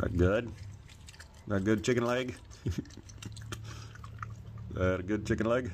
That good? That good chicken leg? that a good chicken leg?